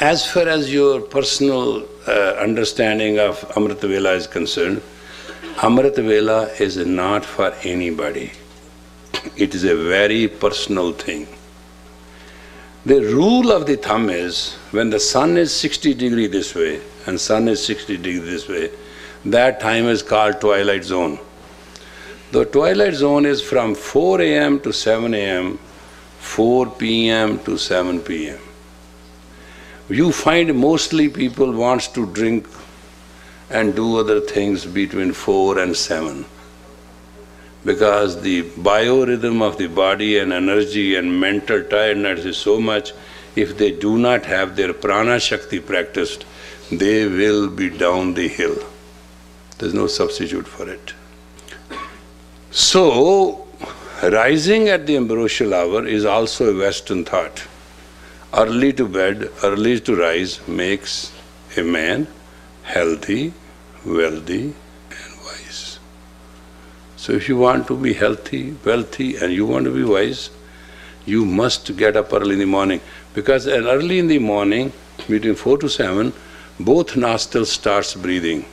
as far as your personal uh, understanding of Amrit Vela is concerned, Amrit Vela is not for anybody. It is a very personal thing. The rule of the thumb is when the sun is 60 degree this way and sun is 60 degree this way, that time is called twilight zone. The twilight zone is from 4 a.m. to 7 a.m., 4 p.m. to 7 p.m. You find mostly people wants to drink and do other things between 4 and 7 because the biorhythm of the body and energy and mental tiredness is so much, if they do not have their prana shakti practiced, they will be down the hill. There's no substitute for it. So, rising at the ambrosial hour is also a Western thought. Early to bed, early to rise makes a man healthy, wealthy, and wise. so if you want to be healthy, wealthy, and you want to be wise, you must get up early in the morning. Because early in the morning, between four to seven, both nostrils starts breathing.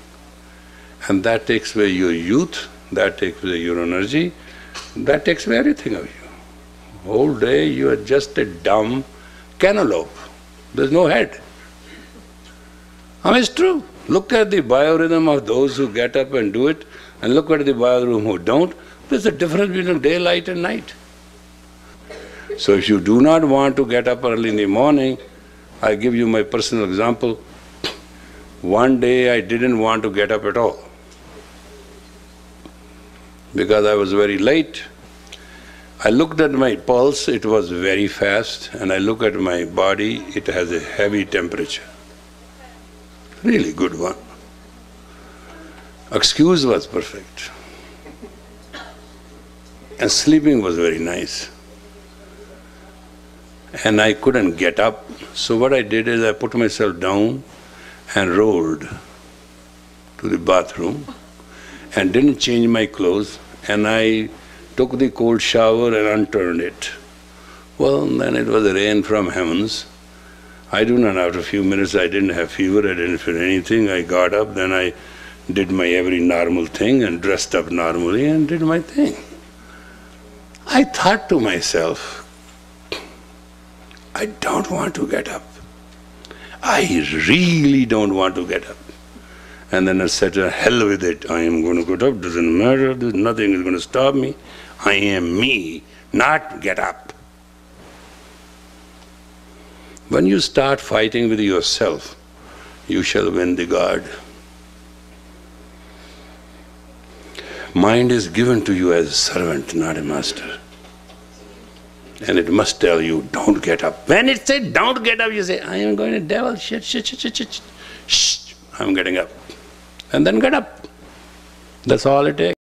And that takes away your youth, that takes away your energy, that takes away everything of you. Whole day you are just a dumb cantaloupe. There's no head. I mean, it's true. Look at the biorhythm of those who get up and do it and look at the biorhythm who don't. There's a difference between daylight and night. So if you do not want to get up early in the morning, I give you my personal example. One day I didn't want to get up at all because I was very late. I looked at my pulse, it was very fast, and I look at my body, it has a heavy temperature. Really good one. Excuse was perfect. And sleeping was very nice. And I couldn't get up. So what I did is I put myself down and rolled to the bathroom and didn't change my clothes and I took the cold shower and unturned it. Well, then it was rain from heavens. I do not, after a few minutes I didn't have fever, I didn't feel anything. I got up, then I did my every normal thing and dressed up normally and did my thing. I thought to myself, I don't want to get up. I really don't want to get up. And then I said, hell with it, I am going to get up, doesn't matter, There's nothing is going to stop me. I am me, not get up. When you start fighting with yourself, you shall win the God. Mind is given to you as a servant, not a master. And it must tell you, don't get up. When it said don't get up, you say, I am going to devil, shit, shit, shit, shit, shit. Shh, I'm getting up. And then get up. That's all it takes.